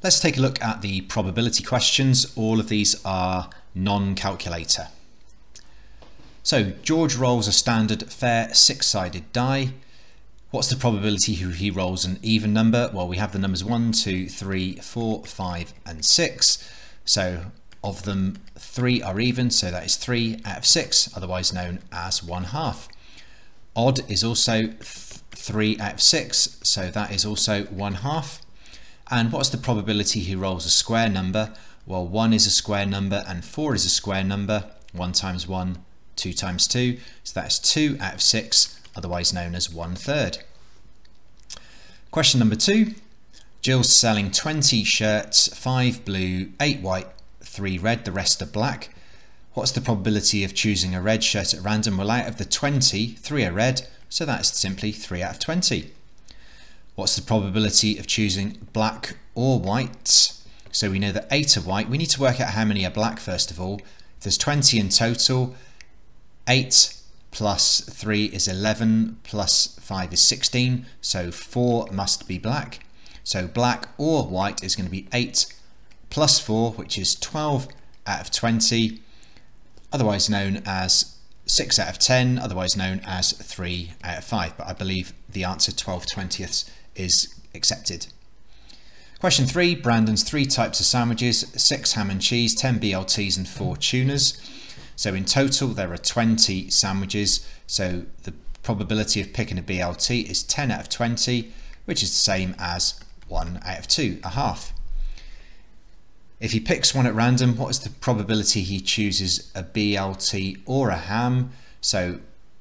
Let's take a look at the probability questions. All of these are non-calculator. So George rolls a standard fair six-sided die. What's the probability he rolls an even number? Well, we have the numbers 1, 2, 3, 4, 5 and 6. So of them, 3 are even, so that is 3 out of 6, otherwise known as 1 half. Odd is also 3 out of 6, so that is also 1 half. And what's the probability he rolls a square number? Well, 1 is a square number and 4 is a square number. 1 times 1, 2 times 2. So that's 2 out of 6, otherwise known as 1 third. Question number 2. Jill's selling 20 shirts, 5 blue, 8 white, 3 red, the rest are black. What's the probability of choosing a red shirt at random? Well, out of the 20, 3 are red, so that's simply 3 out of 20. What's the probability of choosing black or white? So we know that 8 are white. We need to work out how many are black first of all. If there's 20 in total, 8 plus 3 is 11, plus 5 is 16, so 4 must be black. So black or white is going to be 8 plus 4, which is 12 out of 20, otherwise known as 6 out of 10, otherwise known as 3 out of 5. But I believe the answer 12 twentieths is accepted. Question three, Brandon's three types of sandwiches, six ham and cheese, 10 BLTs and four tunas. So in total there are 20 sandwiches. So the probability of picking a BLT is 10 out of 20, which is the same as 1 out of 2, a half. If he picks one at random, what is the probability he chooses a BLT or a ham? So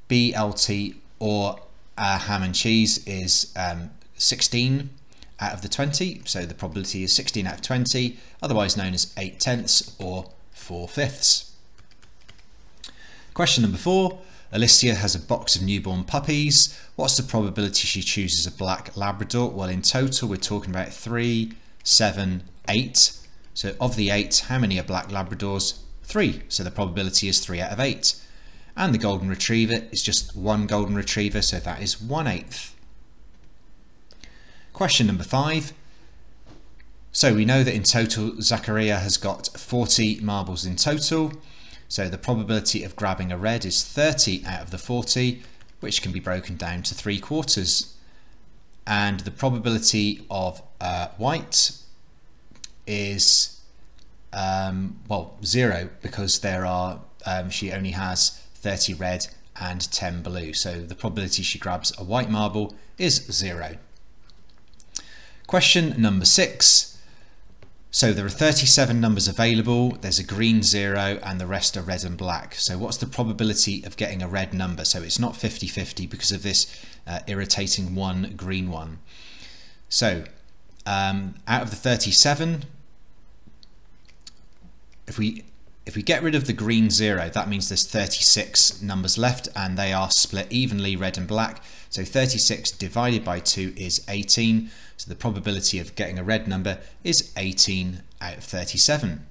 BLT or a ham and cheese is um, 16 out of the 20, so the probability is 16 out of 20, otherwise known as 8 tenths or 4 fifths. Question number 4. Alicia has a box of newborn puppies. What's the probability she chooses a black Labrador? Well, in total, we're talking about 3, 7, 8. So of the 8, how many are black Labradors? 3. So the probability is 3 out of 8. And the Golden Retriever is just one Golden Retriever, so that is one eighth. Question number five. So we know that in total Zachariah has got 40 marbles in total. So the probability of grabbing a red is 30 out of the 40, which can be broken down to three quarters. And the probability of uh, white is, um, well, zero because there are, um, she only has 30 red and 10 blue. So the probability she grabs a white marble is zero. Question number six. So there are 37 numbers available, there's a green zero and the rest are red and black. So what's the probability of getting a red number? So it's not 50-50 because of this uh, irritating one green one. So um, out of the 37, if we if we get rid of the green zero, that means there's 36 numbers left and they are split evenly red and black. So 36 divided by 2 is 18. So the probability of getting a red number is 18 out of 37.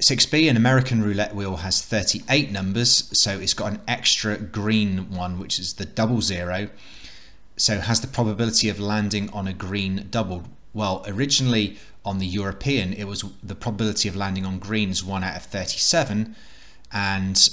6B, an American roulette wheel has 38 numbers, so it's got an extra green one, which is the double zero. So has the probability of landing on a green doubled. Well, originally on the European, it was the probability of landing on green is 1 out of 37, and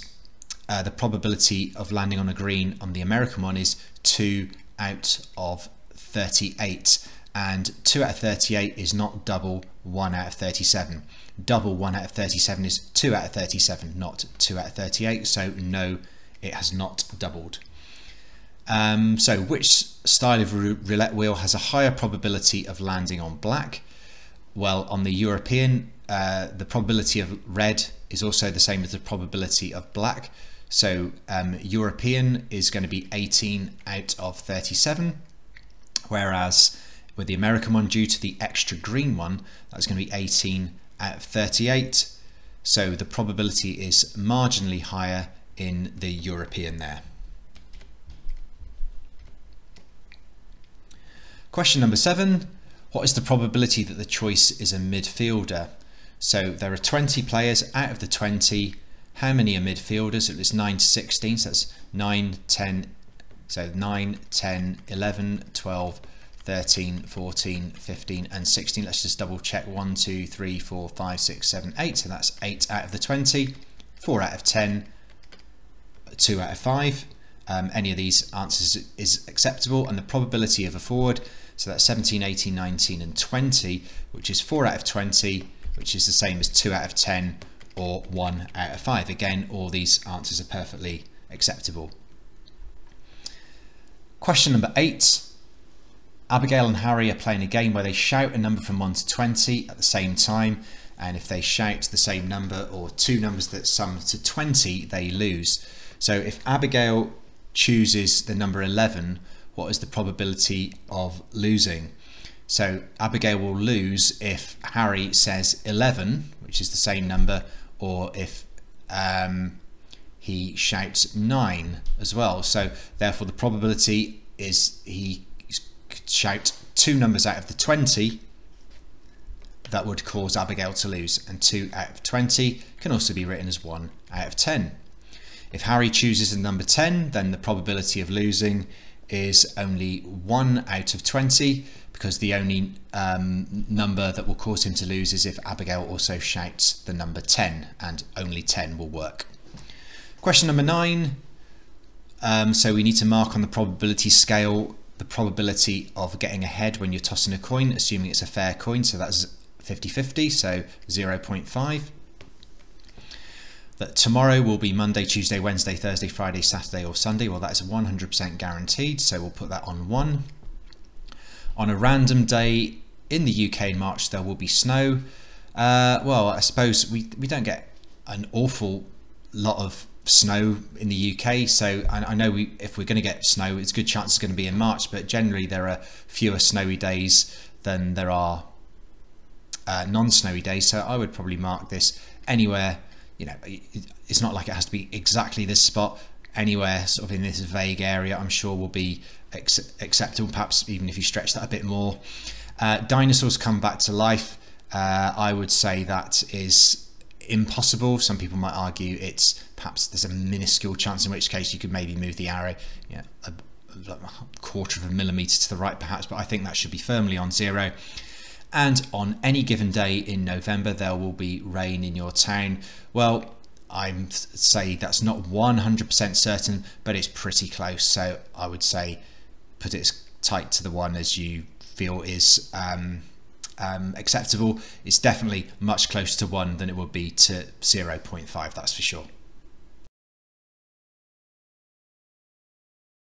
uh, the probability of landing on a green on the American one is 2 out of 38. And 2 out of 38 is not double 1 out of 37. Double 1 out of 37 is 2 out of 37, not 2 out of 38. So no, it has not doubled. Um, so which style of roulette wheel has a higher probability of landing on black? Well, on the European, uh, the probability of red is also the same as the probability of black. So um, European is going to be 18 out of 37, whereas with the American one, due to the extra green one, that's going to be 18 out of 38. So the probability is marginally higher in the European there. Question number seven, what is the probability that the choice is a midfielder? So there are 20 players out of the 20. How many are midfielders? It was 9 to 16, so that's 9, 10, so 9, 10, 11, 12, 13, 14, 15 and 16. Let's just double check. 1, 2, 3, 4, 5, 6, 7, 8. So that's 8 out of the 20, 4 out of 10, 2 out of 5. Um, any of these answers is acceptable and the probability of a forward, so that's 17, 18, 19 and 20, which is 4 out of 20, which is the same as 2 out of 10 or 1 out of 5. Again, all these answers are perfectly acceptable. Question number 8. Abigail and Harry are playing a game where they shout a number from 1 to 20 at the same time and if they shout the same number or two numbers that sum to 20 they lose. So if Abigail chooses the number 11 what is the probability of losing? So Abigail will lose if Harry says 11 which is the same number or if um, he shouts 9 as well. So therefore the probability is he could shout two numbers out of the 20 that would cause Abigail to lose and 2 out of 20 can also be written as 1 out of 10. If Harry chooses the number 10 then the probability of losing is only 1 out of 20 because the only um, number that will cause him to lose is if Abigail also shouts the number 10 and only 10 will work. Question number 9. Um, so we need to mark on the probability scale the probability of getting ahead when you're tossing a coin, assuming it's a fair coin, so that's 50-50, so 0.5. That tomorrow will be Monday, Tuesday, Wednesday, Thursday, Friday, Saturday or Sunday, well that is 100% guaranteed, so we'll put that on 1. On a random day in the UK in March there will be snow. Uh, well, I suppose we, we don't get an awful lot of snow in the UK. So I, I know we, if we're going to get snow, it's a good chance it's going to be in March. But generally, there are fewer snowy days than there are uh, non-snowy days. So I would probably mark this anywhere. You know, it's not like it has to be exactly this spot. Anywhere sort of in this vague area, I'm sure will be acceptable. Perhaps even if you stretch that a bit more. Uh, dinosaurs come back to life. Uh, I would say that is impossible. Some people might argue it's perhaps there's a minuscule chance in which case you could maybe move the arrow you know, a, a quarter of a millimeter to the right perhaps, but I think that should be firmly on zero. And on any given day in November, there will be rain in your town. Well, I'm say that's not 100% certain, but it's pretty close. So I would say put it as tight to the one as you feel is um, um, acceptable. It's definitely much closer to one than it would be to 0.5, that's for sure.